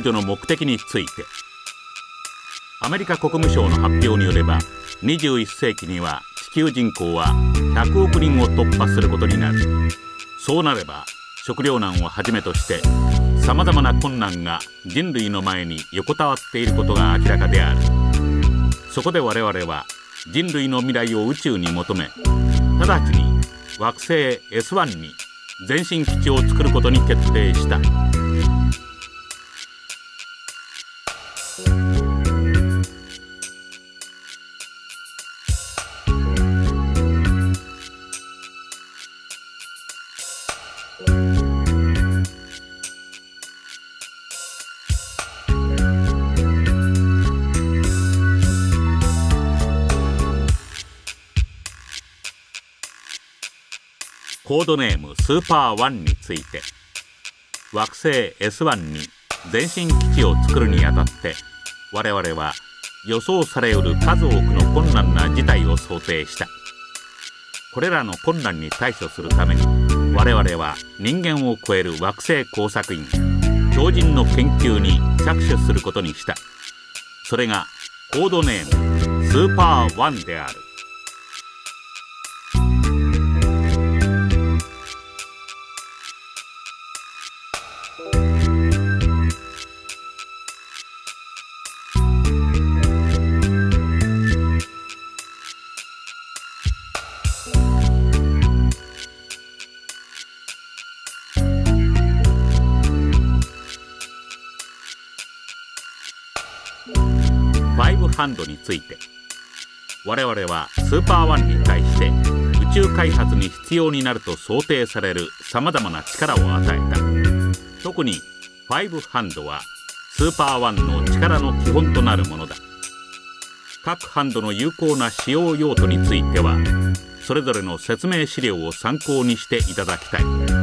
救助の目的について。アメリカ国務省の発表によれば21世紀には地球人口は100億人を突破することになる。そうなれば食糧難をはじめとしてさまざまな困難が人類の前に横たわっていることが明らかである。そこで我々は人類の未来を宇宙に求め直ちに惑星 S1 に前進基地を作ることに決定した。コードネームスーパーワンについて。惑星 S1 に前進基地を作るにあたって我々は予想されうる数多くの困難な事態を想定した。これらの困難に対処するために我々は人間を超える惑星工作員超人の研究に着手することにした。それがコードネームスーパーワンである。ハンドについて。我々はスーパーワンに対して宇宙開発に必要になると想定されるさまざまな力を与えた。特に5ハンドはスーパーワンの力の基本となるものだ。各ハンドの有効な使用用途についてはそれぞれの説明資料を参考にしていただきたい。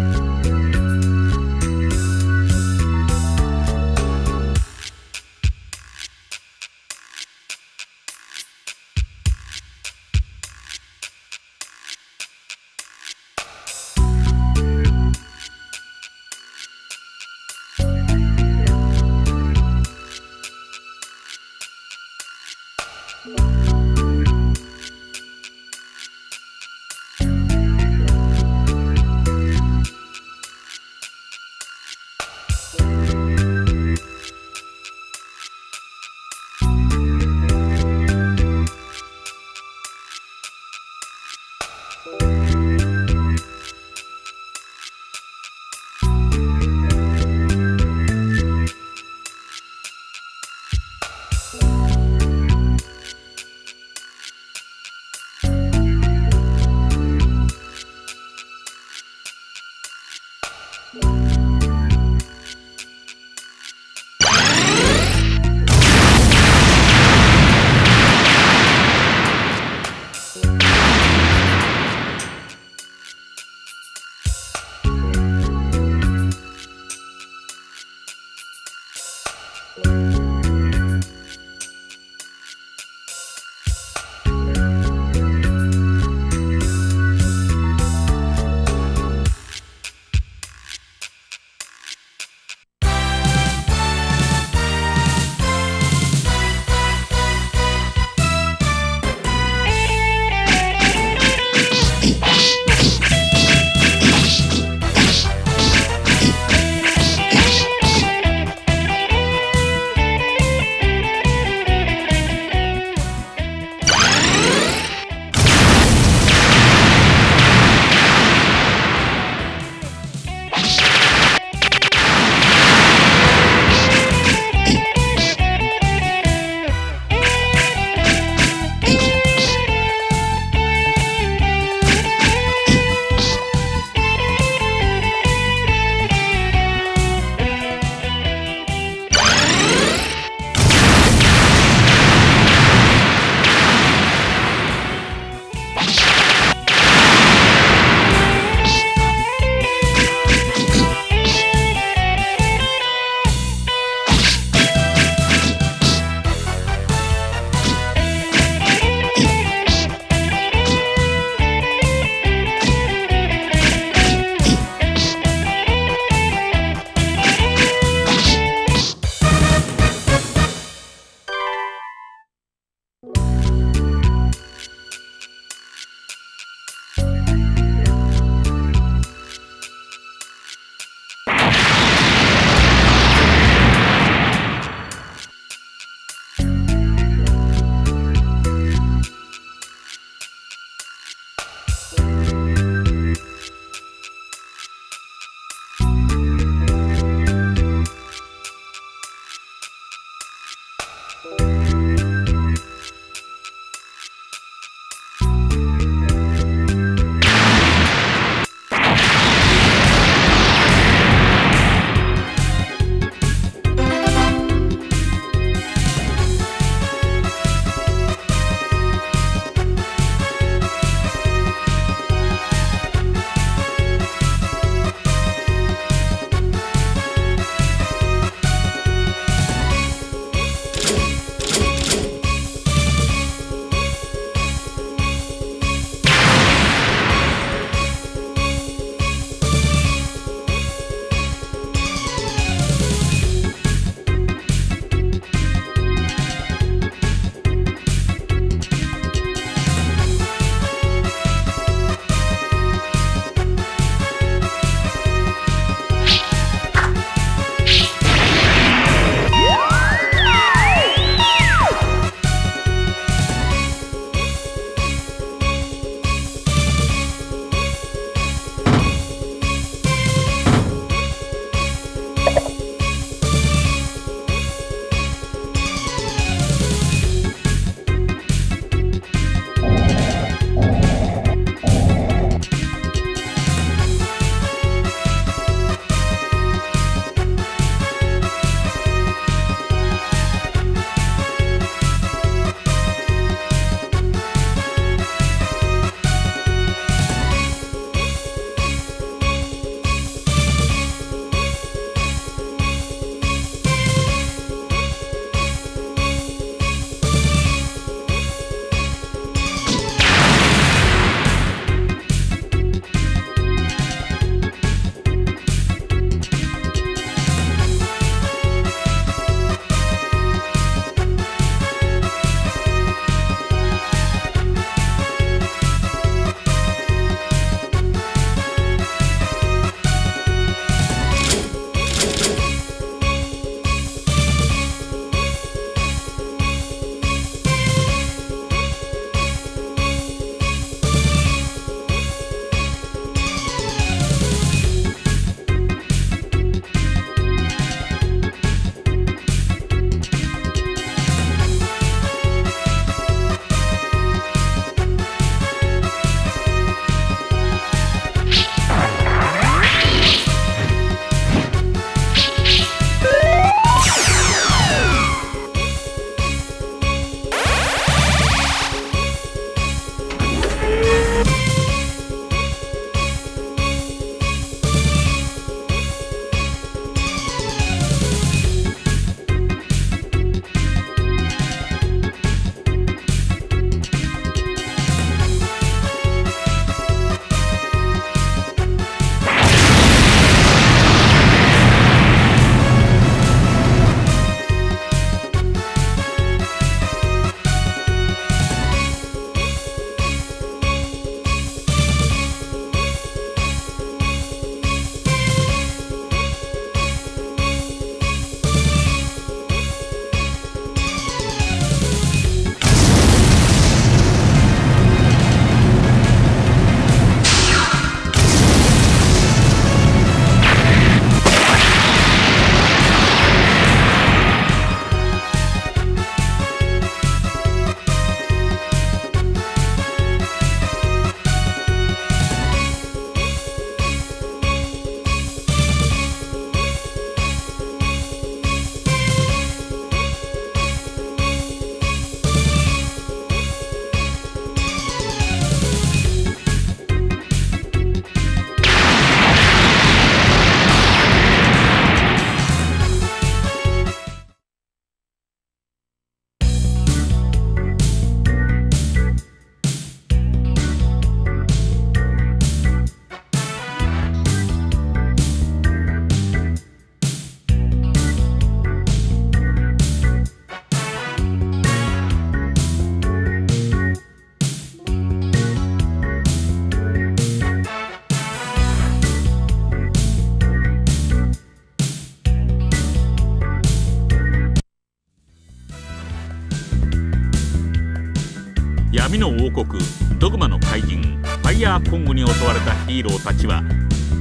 の王国ドグマの怪人ファイヤーコングに襲われたヒーローたちは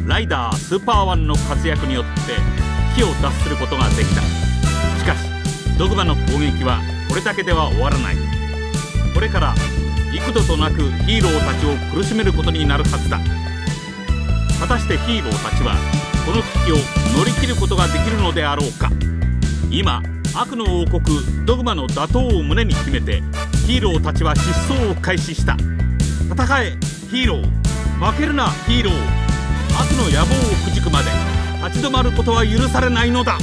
ライダースーパーワンの活躍によって火を脱することができた。しかしドグマの攻撃はこれだけでは終わらない。これから幾度となくヒーローたちを苦しめることになるはずだ。果たしてヒーローたちはこの危機を乗り切ることができるのであろうか。今悪の王国ドグマの打倒を胸に秘めてヒーローたちは疾走を開始した。戦えヒーロー。負けるなヒーロー。悪の野望をくじくまで立ち止まることは許されないのだ。